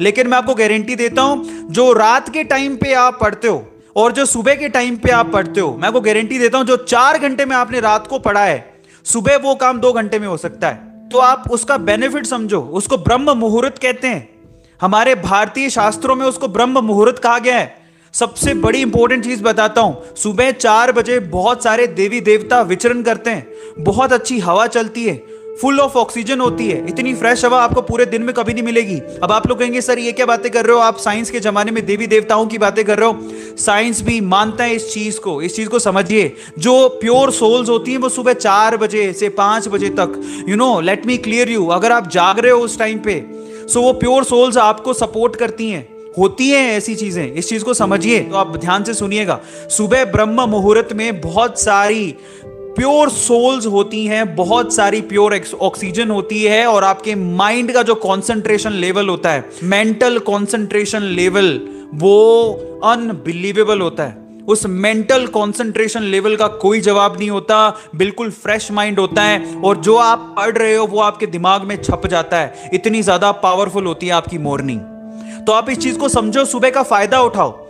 लेकिन मैं आपको गारंटी देता हूँ, जो रात के टाइम पे आप पढ़ते हो और जो सुबह के टाइम पे आप पढ़ते हो, मैं आपको गारंटी देता हूँ, जो चार घंटे में आपने रात को पढ़ा है, सुबह वो काम दो घंटे में हो सकता है। तो आप उसका बेनिफिट समझो, उसको ब्रह्म मुहूर्त कहते हैं। हमारे भारतीय शास्त्रों में उसको ब्रह्म मुहूर्त कहा गया है। सबसे बड़ी इंपॉर्टेंट चीज़ बताता हूँ, सुबह चार बजे बहुत सारे देवी देवता विचरण करते हैं, बहुत अच्छी हवा चलती है फुल ऑफ़ ऑक्सीजन होती है। इतनी फ्रेश हवा आपको पूरे दिन में कभी नहीं मिलेगी। अब आप लोग कहेंगे, सर, ये क्या बातें कर रहे हो? आप साइंस के जमाने में देवी देवताओं की बातें कर रहे हो? साइंस भी मानता है इस चीज़ को। इस चीज़ को समझिए। जो प्योर सोल्स होती हैं, वो सुबह चार बजे से पाँच बजे तक। You know let me clear you अगर आप जाग रहे हो उस टाइम पे सो वो प्योर सोल्स आपको सपोर्ट करती हैं। होती हैं ऐसी चीज़ें। इस चीज़ को समझिए। तो आप ध्यान से सुनिएगा। सुबह ब्रह्म मुहूर्त में बहुत सारी प्योर सोल्स होती हैं, बहुत सारी प्योर ऑक्सीजन होती है और आपके माइंड का जो कंसंट्रेशन लेवल होता है, मेंटल कंसंट्रेशन लेवल, वो अनबिलीवेबल होता है। उस मेंटल कंसंट्रेशन लेवल का कोई जवाब नहीं होता, बिल्कुल फ्रेश माइंड होता है और जो आप पढ़ रहे हो, वो आपके दिमाग में छप जाता है। इतनी ज़्यादा पावरफुल होती है आपकी मॉर्निंग। तो आप इस चीज़ को समझो, सुबह का फ़ायदा उठाओ।